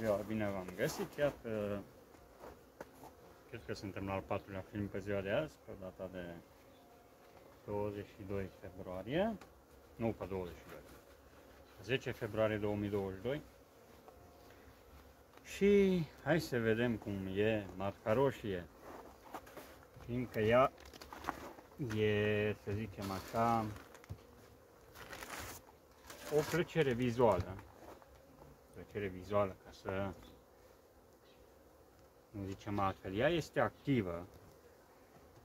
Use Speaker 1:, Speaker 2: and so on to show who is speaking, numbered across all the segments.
Speaker 1: ziua, bine v-am găsit. Iată, cred că suntem la al patrulea film pe ziua de azi, pe data de 22 februarie. Nu, pe 22. 10 februarie 2022. Și hai să vedem cum e matca roșie. Fiindcă ea e, să zicem așa, o plăcere vizuală plăcere vizuală, ca să nu zicem altfel. Ea este activă,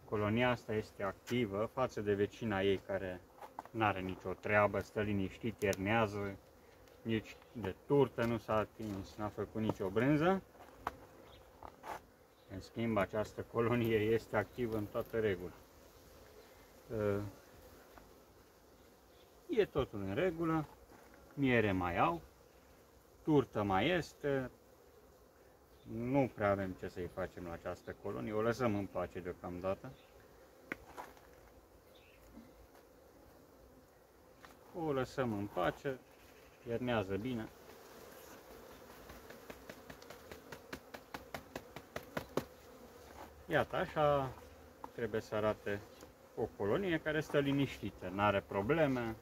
Speaker 1: colonia asta este activă față de vecina ei care nu are nicio treabă, stă liniștit, iernează, nici de turtă nu s-a atins, n-a făcut nicio brânză. În schimb, această colonie este activă în toată regulă. E totul în regulă, miere mai au, turtă mai este, nu prea avem ce să-i facem la această colonie, o lăsăm în pace deocamdată. O lăsăm în pace, iernează bine. Iată, așa trebuie să arate o colonie care stă liniștită, nu are probleme,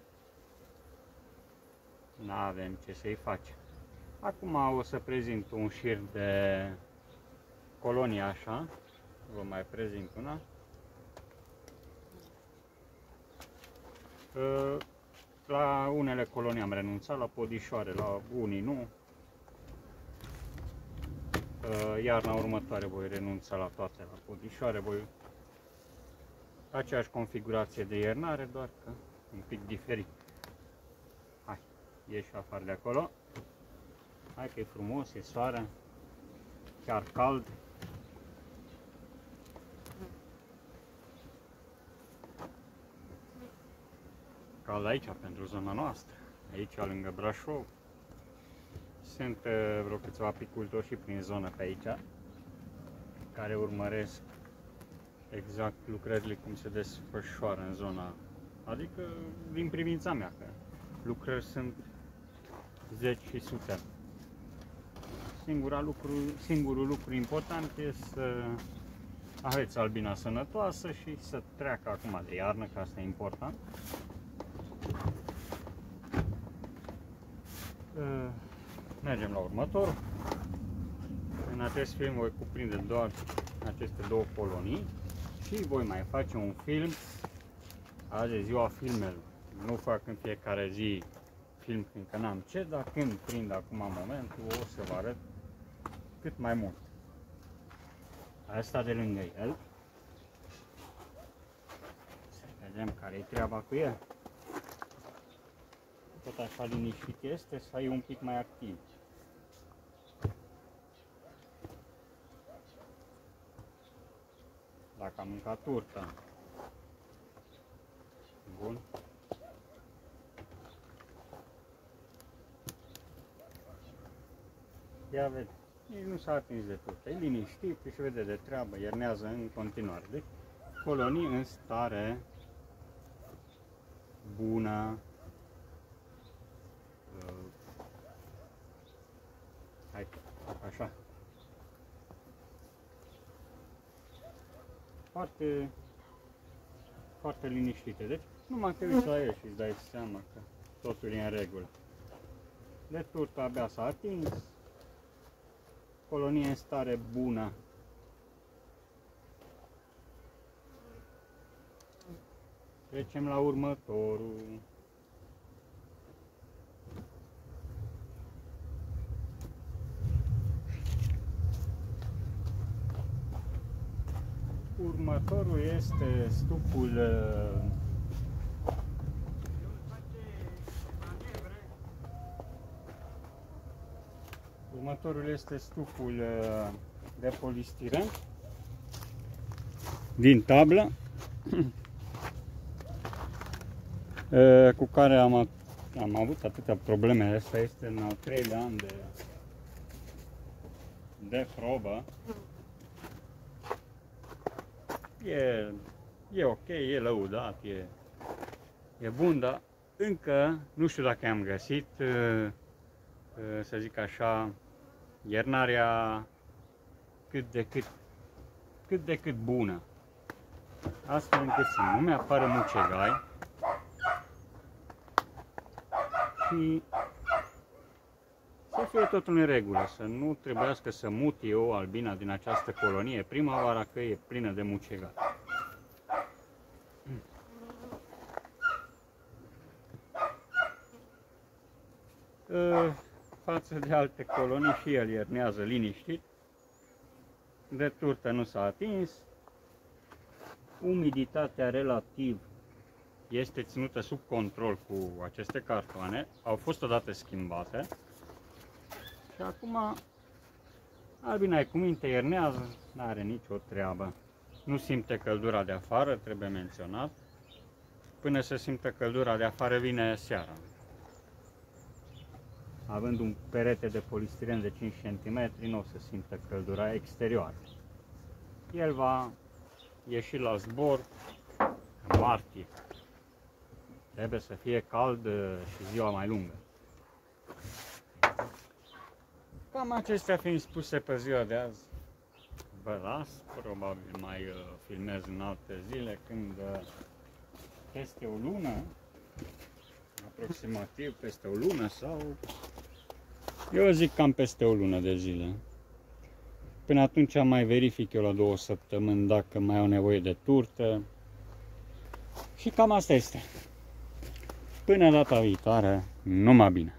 Speaker 1: nu avem ce să-i facem. Acum o să prezint un șir de colonie așa. Vă mai prezint una. Ă, la unele colonii am renunțat, la podișoare, la unii nu. Ă, iarna următoare voi renunța la toate la podișoare, voi aceeași configurație de iernare, doar că un pic diferit. Hai, ieși afară de acolo. Hai că e frumos, e soare, chiar cald. Cald aici, pentru zona noastră, aici lângă Brașov. Sunt uh, vreo câțiva apicultori și prin zonă pe aici, care urmăresc exact lucrările cum se desfășoară în zona, adică din privința mea, că lucrări sunt zeci și sute. Singura lucru, singurul lucru important este să aveți albina sănătoasă și să treacă acum de iarnă, că asta e important. Uh, mergem la următor. În acest film voi cuprinde doar aceste două colonii și voi mai face un film. Azi e ziua filmelor. Nu fac în fiecare zi film, fiindcă n-am ce, dar când prind acum momentul, o să vă arăt cât mai mult. Asta de lângă el. Să vedem care e treaba cu el. Tot așa liniștit este să ai un pic mai activ. Dacă am mâncat turtă. Bun. Ia vedeți nici nu s-a atins de tot. E liniștit, și vede de treabă, iernează în continuare. Deci, colonii în stare bună, uh, hai, așa, foarte, foarte liniștite. Deci, numai te uiți la el și îți dai seama că totul e în regulă. De turtă abia s-a atins, colonie în stare bună. Trecem la următorul. Următorul este stupul uh, Următorul este stupul uh, de polistiren din tablă uh, cu care am, am avut atâtea probleme. Asta este în al treilea an de, de probă. E, e ok, e lăudat, e, e bun, dar încă nu știu dacă am găsit, uh, să zic așa, iernarea cât de cât, cât de cât bună. Astfel încât să nu mi apară mucegai și să fie totul în regulă, să nu trebuiască să mut eu albina din această colonie prima oară că e plină de mucegai. Ă, față de alte colonii și el iernează liniștit. De turtă nu s-a atins. Umiditatea relativ este ținută sub control cu aceste cartoane. Au fost odată schimbate. Și acum albina e cu minte, iernează, nu are nicio treabă. Nu simte căldura de afară, trebuie menționat. Până să simte căldura de afară vine seara având un perete de polistiren de 5 cm, nu o să simtă căldura exterioară. El va ieși la zbor în martie. Trebuie să fie cald uh, și ziua mai lungă. Cam acestea fiind spuse pe ziua de azi, vă las, probabil mai uh, filmez în alte zile când uh, peste o lună aproximativ peste o lună sau eu zic cam peste o lună de zile. Până atunci mai verific eu la două săptămâni dacă mai au nevoie de turtă. Și cam asta este. Până data viitoare, numai bine!